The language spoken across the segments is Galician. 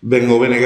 Ben, o BNG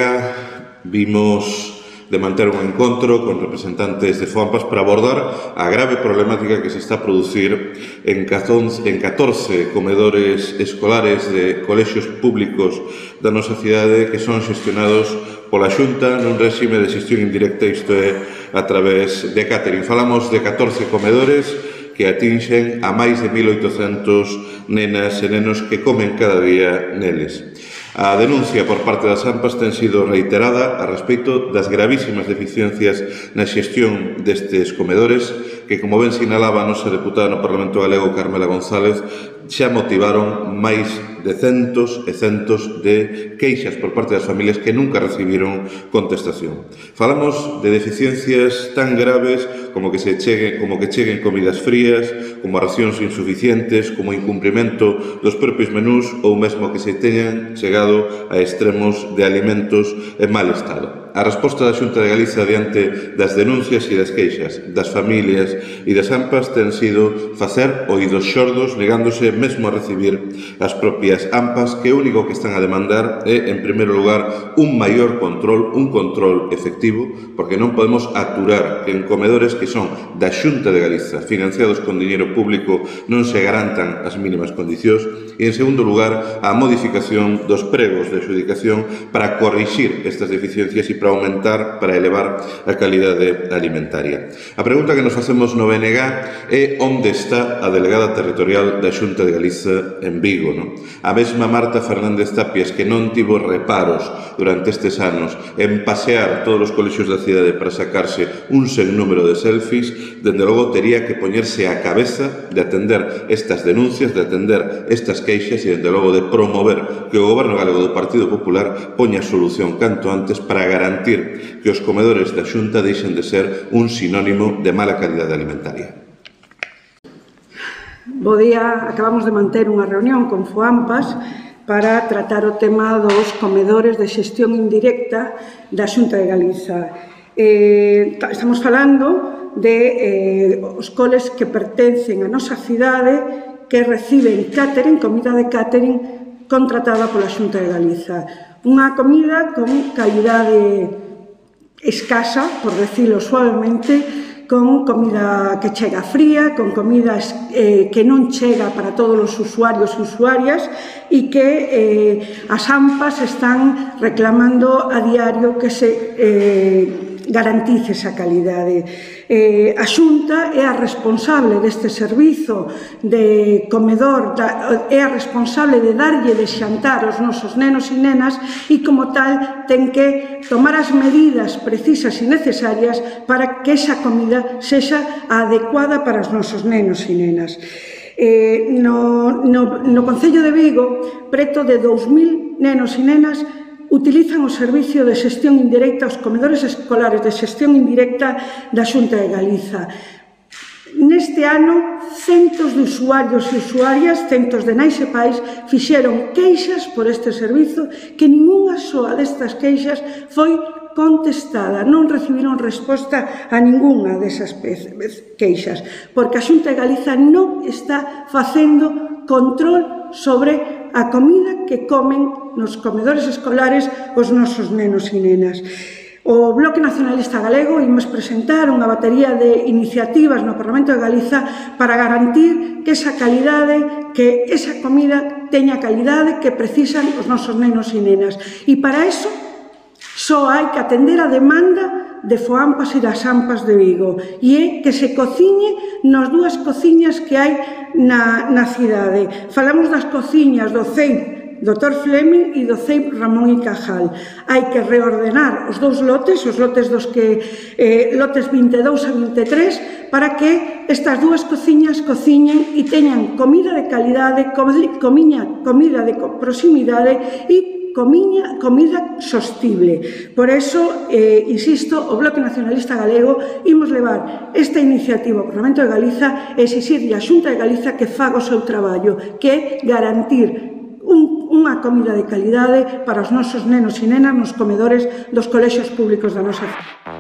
vimos de manter un encontro con representantes de FOAMPAS para abordar a grave problemática que se está a producir en 14, en 14 comedores escolares de colexios públicos da nosa cidade que son xestionados pola Xunta nun réxime de xestión indirecta, isto é, a través de catering. Falamos de 14 comedores que atinxen a máis de 1.800 nenas e nenos que comen cada día neles. A denuncia por parte das AMPAs ten sido reiterada a respecto das gravísimas deficiencias na xestión destes comedores que, como ben sinalaba a nosa deputada no Parlamento Galego Carmela González, xa motivaron máis de centos e centos de queixas por parte das familias que nunca recibiron contestación. Falamos de deficiencias tan graves como que se cheguen, como que cheguen comidas frías, como racións insuficientes, como incumprimento dos propios menús ou mesmo que se teñan chegado a extremos de alimentos en mal estado a resposta da Xunta de Galiza diante das denuncias e das queixas das familias e das AMPAs ten sido facer oídos xordos negándose mesmo a recibir as propias AMPAs que o único que están a demandar é, en primeiro lugar, un maior control, un control efectivo, porque non podemos aturar que en comedores que son da Xunta de Galiza, financiados con dinheiro público, non se garantan as mínimas condicións. E, en segundo lugar, a modificación dos pregos de adjudicación para corrixir estas deficiencias e para aumentar, para elevar a calidade alimentaria. A pregunta que nos facemos no BNG é onde está a delegada territorial da Xunta de Galiza en Vigo. Non? A mesma Marta Fernández Tapias que non tivo reparos durante estes anos en pasear todos os colexios da cidade para sacarse un sen número de selfies, dende logo tería que poñerse a cabeza de atender estas denuncias, de atender estas queixas e dende logo de promover que o goberno galego do Partido Popular poña solución canto antes para garantir garantir que os comedores da Xunta deixen de ser un sinónimo de mala calidade alimentaria. Bo día, acabamos de manter unha reunión con FOAMPAS para tratar o tema dos comedores de xestión indirecta da Xunta de Galiza. Eh, estamos falando de eh, os coles que pertencen á nosa cidade que reciben catering, comida de catering contratada pola Xunta de Galiza Unha comida con calidade escasa, por decirlo suavemente, con comida que chega fría, con comidas eh, que non chega para todos os usuarios e usuarias e que eh, as AMPAs están reclamando a diario que se eh, garantice esa calidade. Eh, a Xunta é a responsable deste servizo de comedor, da, é a responsable de darlle de xantar aos nosos nenos e nenas e como tal ten que tomar as medidas precisas e necesarias para que esa comida sexa adecuada para os nosos nenos e nenas. Eh, no, no, no Concello de Vigo, preto de 2.000 nenos e nenas utilizan o Servicio de Xestión Indirecta, os comedores escolares de xestión indirecta da Xunta de Galiza. Neste ano, centos de usuarios e usuarias, centos de nais e pais, fixeron queixas por este servizo que ninguna soa destas queixas foi contestada, non recibiron resposta a ningunha desas queixas, porque a Xunta de Galiza non está facendo control sobre a comida que comen nos comedores escolares os nosos nenos e nenas. O Bloque Nacionalista Galego imos presentar unha batería de iniciativas no Parlamento de Galiza para garantir que esa calidade, que esa comida teña calidade que precisan os nosos nenos e nenas. E para iso Só hai que atender a demanda de Foampas e das Ampas de Vigo e é que se cociñe nas dúas cociñas que hai na, na cidade. Falamos das cociñas do CEIP Dr. Fleming e do CEIP Ramón y Cajal. Hai que reordenar os dous lotes, os lotes dos que eh, lotes 22 a 23, para que estas dúas cociñas cociñen e teñan comida de calidade, comiña, comida de proximidade e comiña, comida sostible. Por eso, eh, insisto, o Bloque Nacionalista Galego imos levar esta iniciativa ao Parlamento de Galiza e exixirle a Xunta de Galiza que faga o seu traballo, que é garantir un, unha comida de calidade para os nosos nenos e nenas nos comedores dos colexios públicos da nosa cidade.